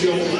Show.